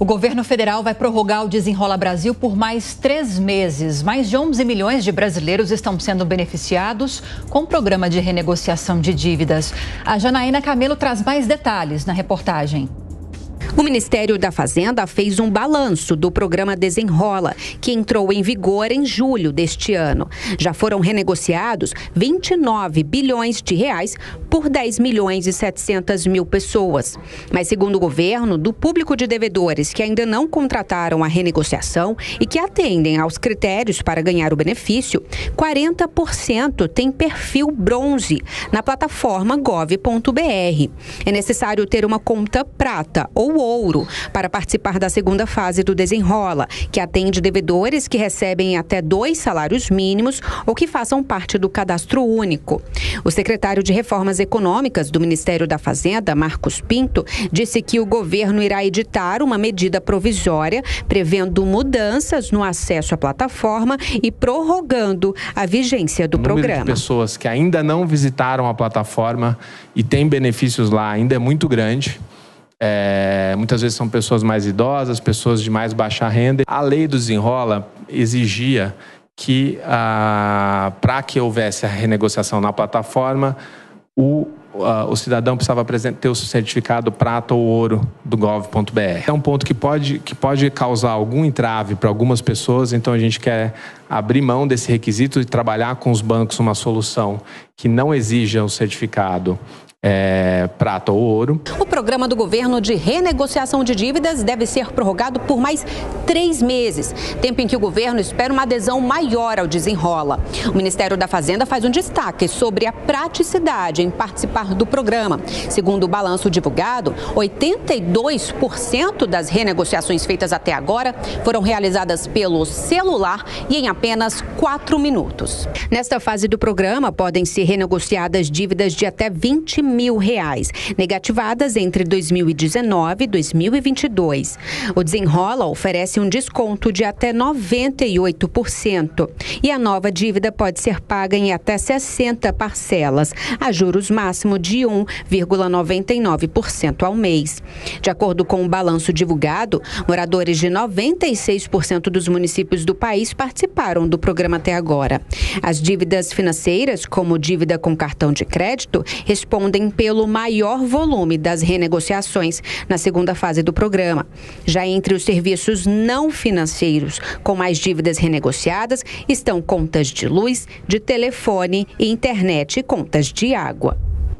O governo federal vai prorrogar o Desenrola Brasil por mais três meses. Mais de 11 milhões de brasileiros estão sendo beneficiados com o programa de renegociação de dívidas. A Janaína Camelo traz mais detalhes na reportagem. O Ministério da Fazenda fez um balanço do programa Desenrola, que entrou em vigor em julho deste ano. Já foram renegociados 29 bilhões de reais por 10 milhões e 700 mil pessoas. Mas, segundo o governo, do público de devedores que ainda não contrataram a renegociação e que atendem aos critérios para ganhar o benefício, 40% tem perfil bronze na plataforma gov.br. É necessário ter uma conta prata ou ouro para participar da segunda fase do Desenrola, que atende devedores que recebem até dois salários mínimos ou que façam parte do cadastro único. O secretário de Reformas Econômicas do Ministério da Fazenda, Marcos Pinto, disse que o governo irá editar uma medida provisória prevendo mudanças no acesso à plataforma e prorrogando a vigência do o programa. de pessoas que ainda não visitaram a plataforma e têm benefícios lá ainda é muito grande. É, muitas vezes são pessoas mais idosas, pessoas de mais baixa renda. A lei do desenrola exigia que, ah, para que houvesse a renegociação na plataforma, o, ah, o cidadão precisava ter o certificado prata ou ouro do gov.br. É um ponto que pode, que pode causar algum entrave para algumas pessoas, então a gente quer abrir mão desse requisito e trabalhar com os bancos uma solução que não exija o certificado é, prata ou ouro. O programa do governo de renegociação de dívidas deve ser prorrogado por mais três meses, tempo em que o governo espera uma adesão maior ao desenrola. O Ministério da Fazenda faz um destaque sobre a praticidade em participar do programa. Segundo o balanço divulgado, 82% das renegociações feitas até agora foram realizadas pelo celular e em apenas quatro minutos. Nesta fase do programa, podem ser renegociadas dívidas de até 20 mil reais, negativadas entre 2019 e 2022. O Desenrola oferece um desconto de até 98% e a nova dívida pode ser paga em até 60 parcelas, a juros máximo de 1,99% ao mês. De acordo com o balanço divulgado, moradores de 96% dos municípios do país participaram do programa até agora. As dívidas financeiras, como dívida com cartão de crédito, respondem respondem pelo maior volume das renegociações na segunda fase do programa. Já entre os serviços não financeiros com mais dívidas renegociadas estão contas de luz, de telefone, internet e contas de água.